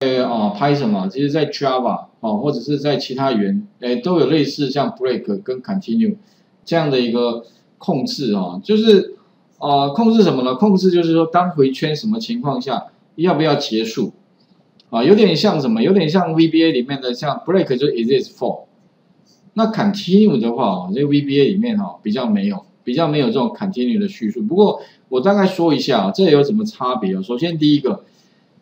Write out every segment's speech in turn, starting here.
呃哦 Python 嘛，其实在 Java 哦或者是在其他语言，哎都有类似像 break 跟 continue 这样的一个控制哦，就是啊控制什么呢？控制就是说当回圈什么情况下要不要结束啊？有点像什么？有点像 VBA 里面的像 break 就是 is for，那 continue 的话哦，这 VBA 里面哈比较没有，比较没有这种 continue 的叙述。不过我大概说一下啊，这有什么差别啊？首先第一个，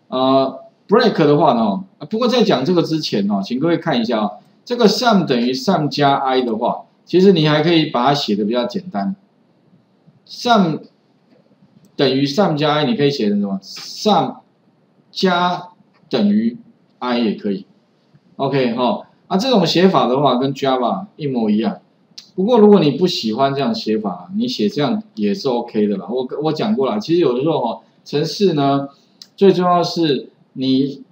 呃。Break 的话呢，不过在讲这个之前哦，请各位看一下啊，这个 sum 等于 sum 加 i 的话，其实你还可以把它写的比较简单。sum 等于 sum 加 i，你可以写成什么？sum 加等于 i 也可以。OK 哈，啊这种写法的话跟 Java 一模一样。不过如果你不喜欢这样写法，你写这样也是 OK 的啦。我我讲过了，其实有的时候哈，程式呢最重要是。你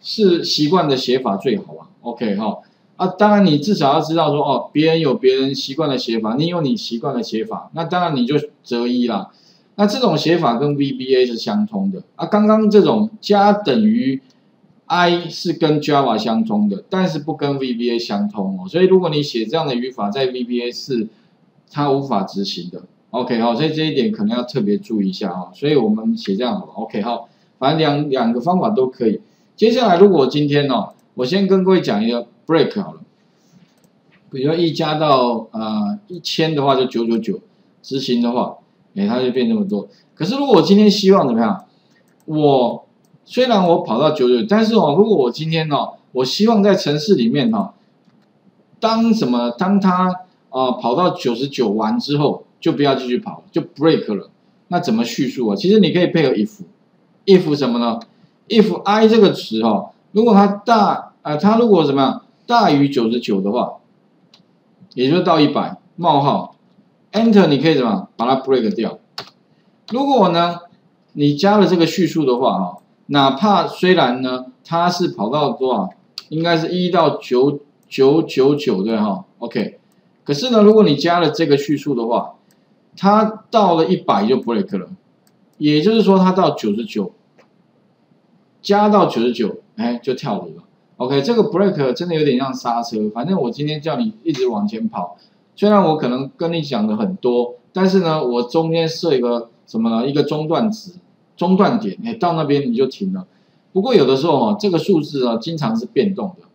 是习惯的写法最好啊，OK 哈啊，当然你至少要知道说哦，别人有别人习惯的写法，你有你习惯的写法，那当然你就择一啦。那这种写法跟 VBA 是相通的啊，刚刚这种加等于 i 是跟 Java 相通的，但是不跟 VBA 相通哦。所以如果你写这样的语法在 VBA 是它无法执行的，OK 好，所以这一点可能要特别注意一下啊。所以我们写这样好了，OK 好。反正两两个方法都可以。接下来，如果今天哦，我先跟各位讲一个 break 好了。比如说一加到啊一千的话，就九九九，执行的话，哎，它就变这么多。可是如果我今天希望怎么样？我虽然我跑到九九，但是哦，如果我今天哦，我希望在城市里面哈，当什么？当它啊跑到九十九完之后，就不要继续跑，就 break 了。那怎么叙述啊？其实你可以配合 if。If 什么呢？if i 这个词哈，如果它大啊，它如果什么样大于九十九的话，也就是到一百冒号，enter 你可以怎么把它 break 掉？如果呢你加了这个叙述的话哈，哪怕虽然呢它是跑到多少，应该是一到九九九九对哈，OK，可是呢如果你加了这个叙述的话，它到了一百就 break 了。也就是说，它到九十九，加到九十九，哎，就跳离了。OK，这个 break 真的有点像刹车。反正我今天叫你一直往前跑，虽然我可能跟你讲的很多，但是呢，我中间设一个什么呢？一个中断值、中断点，哎，到那边你就停了。不过有的时候哦，这个数字啊，经常是变动的，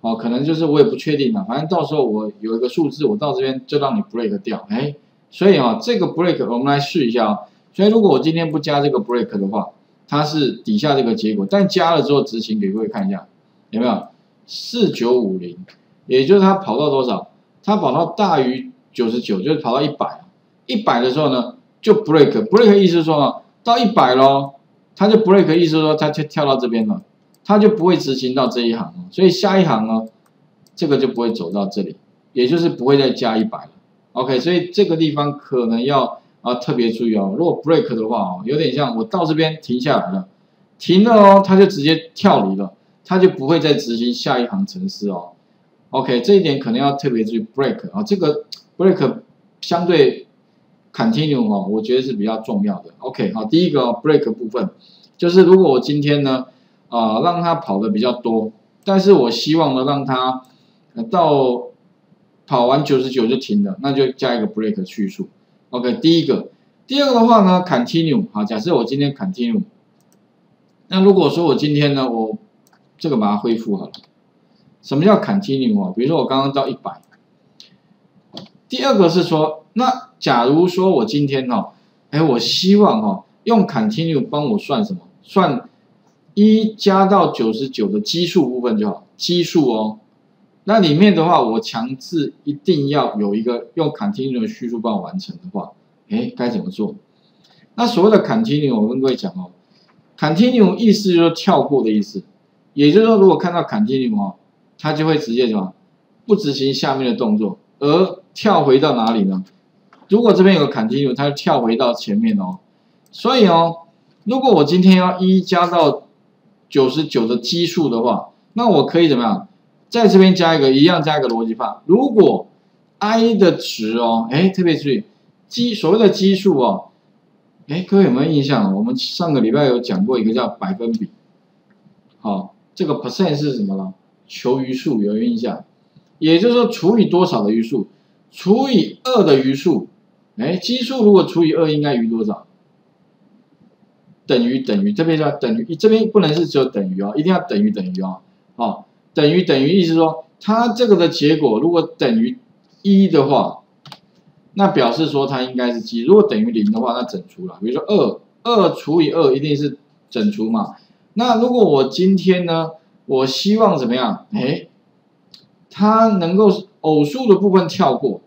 哦，可能就是我也不确定了。反正到时候我有一个数字，我到这边就让你 break 掉，哎，所以啊，这个 break 我们来试一下啊。所以如果我今天不加这个 break 的话，它是底下这个结果，但加了之后执行给各位看一下，有没有？四九五零，也就是它跑到多少？它跑到大于九十九，就是跑到一百。一百的时候呢，就 break，break 意思说呢，到一百咯，它就 break 意思说它就跳到这边了，它就不会执行到这一行所以下一行呢，这个就不会走到这里，也就是不会再加一百了。OK，所以这个地方可能要。啊，特别注意哦，如果 break 的话哦，有点像我到这边停下来了，停了哦，它就直接跳离了，它就不会再执行下一行程式哦。OK，这一点可能要特别注意 break 啊，这个 break 相对 continue 哦，我觉得是比较重要的。OK，好，第一个 break 部分就是如果我今天呢啊让它跑的比较多，但是我希望呢让它到跑完九十九就停了，那就加一个 break 去数。OK，第一个，第二个的话呢，continue 好，假设我今天 continue，那如果说我今天呢，我这个把它恢复好了，什么叫 continue 啊？比如说我刚刚到一百，第二个是说，那假如说我今天哦，哎，我希望哈用 continue 帮我算什么？算一加到九十九的基数部分就好，基数哦。那里面的话，我强制一定要有一个用 continue 的叙述帮我完成的话，哎，该怎么做？那所谓的 continue，我跟各位讲哦，continue 意思就是跳过的意思，也就是说，如果看到 continue 哦，它就会直接什么，不执行下面的动作，而跳回到哪里呢？如果这边有个 continue，它就跳回到前面哦。所以哦，如果我今天要一加到九十九的基数的话，那我可以怎么样？在这边加一个，一样加一个逻辑法。如果 i 的值哦，哎，特别注意基所谓的基数哦，哎，各位有没有印象？我们上个礼拜有讲过一个叫百分比，好，这个 percent 是什么呢？求余数有印象，也就是说除以多少的余数，除以二的余数，哎，基数如果除以二应该余多少？等于等于这边要等于，这边不能是只有等于哦，一定要等于等于哦，好，等于等于意思说它这个的结果如果等于一的话，那表示说它应该是基，如果等于零的话，那整除了，比如说二二除以二一定是整除嘛，那如果我今天呢？我希望怎么样？哎，它能够偶数的部分跳过，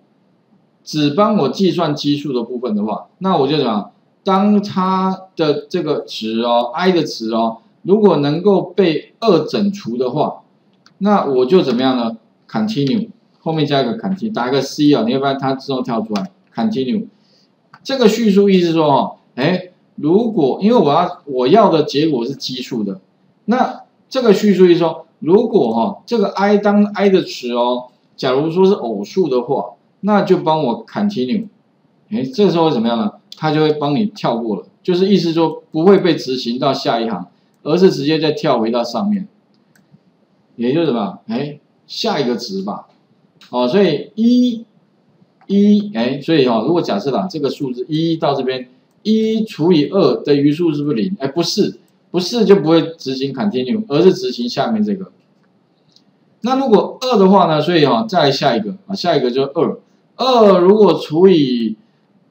只帮我计算奇数的部分的话，那我就讲，当它的这个值哦，i 的值哦，如果能够被二整除的话，那我就怎么样呢？continue 后面加一个 continue，打一个 c 啊，你会发现它自动跳出来 continue。这个叙述意思说哦，哎，如果因为我要我要的结果是奇数的，那这个叙述意思说，如果哈这个 i 当 i 的值哦，假如说是偶数的话，那就帮我 continue，哎，这时候怎么样呢？它就会帮你跳过了，就是意思说不会被执行到下一行，而是直接再跳回到上面，也就是什么？哎，下一个值吧，哦，所以一，一，哎，所以哈，如果假设啦，这个数字一到这边，一除以二的余数是不是零？哎，不是。不是就不会执行 continue，而是执行下面这个。那如果二的话呢？所以哈，再下一个啊，下一个就是二。二如果除以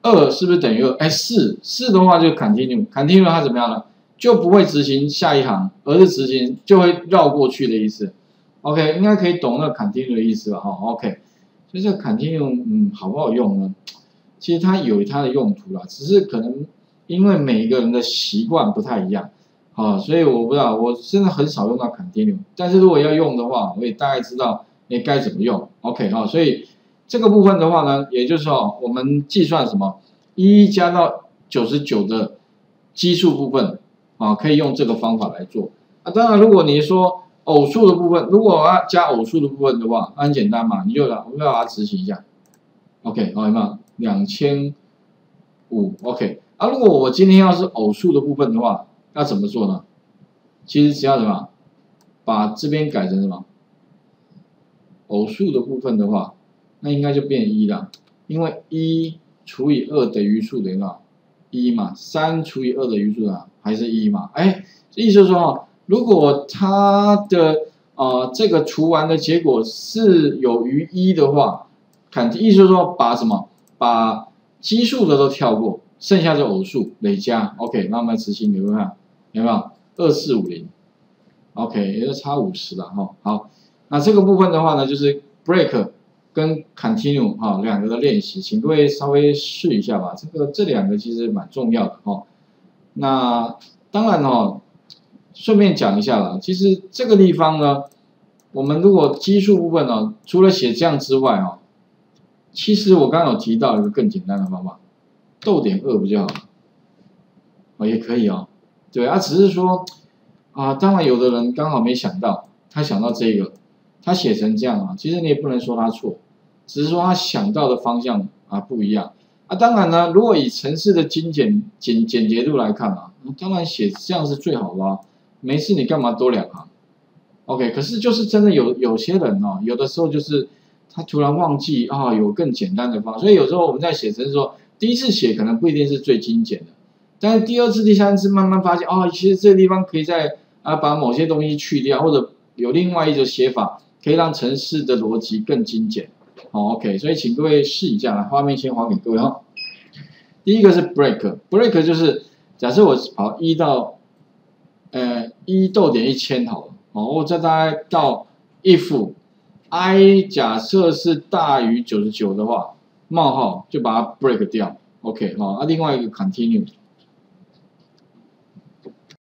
二，是不是等于二？哎，四四的话就 continue，continue 它怎么样呢？就不会执行下一行，而是执行就会绕过去的意思。OK，应该可以懂那个 continue 的意思吧？哈，OK。所以这个 continue，嗯，好不好用呢？其实它有它的用途啦，只是可能因为每一个人的习惯不太一样。啊，所以我不知道，我真的很少用到 continue，但是如果要用的话，我也大概知道你该怎么用。OK 哈，所以这个部分的话呢，也就是说，我们计算什么一加到九十九的基数部分啊，可以用这个方法来做。啊，当然，如果你说偶数的部分，如果我要加偶数的部分的话，很简单嘛，你就来，我们要把它执行一下。OK，好吗？两千五 OK。啊，如果我今天要是偶数的部分的话，要怎么做呢？其实只要什么，把这边改成什么偶数的部分的话，那应该就变一了。因为一除以二等于数等于多少？一嘛。三除以二的余数呢？还是一嘛？哎，意思说，如果它的啊这个除完的结果是有余一的话，看意思说把什么把奇数的都跳过，剩下的偶数累加。OK，那我们执行，你看。有没有二四五零？OK，也就差五十了哈。好，那这个部分的话呢，就是 break 跟 continue 哈两个的练习，请各位稍微试一下吧。这个这两个其实蛮重要的哈。那当然哦，顺便讲一下了，其实这个地方呢，我们如果基数部分呢，除了写这样之外哦，其实我刚刚有提到一个更简单的方法，逗点二不就好了？哦，也可以哦。对啊，只是说啊，当然有的人刚好没想到，他想到这个，他写成这样啊，其实你也不能说他错，只是说他想到的方向啊不一样啊。当然呢，如果以城市的精简简简洁度来看啊，当然写这样是最好的。没事，你干嘛多两行？OK，可是就是真的有有些人哦，有的时候就是他突然忘记啊，有更简单的方，所以有时候我们在写成说，第一次写可能不一定是最精简的。但是第二次、第三次慢慢发现，哦，其实这个地方可以在啊把某些东西去掉，或者有另外一种写法，可以让城市的逻辑更精简。好，OK，所以请各位试一下，来，画面先还给各位哈。第一个是 break，break 就是假设我跑一到呃一逗点一千好了，哦，我再大概到 if i 假设是大于九十九的话，冒号就把它 break 掉。OK，好，那另外一个 continue。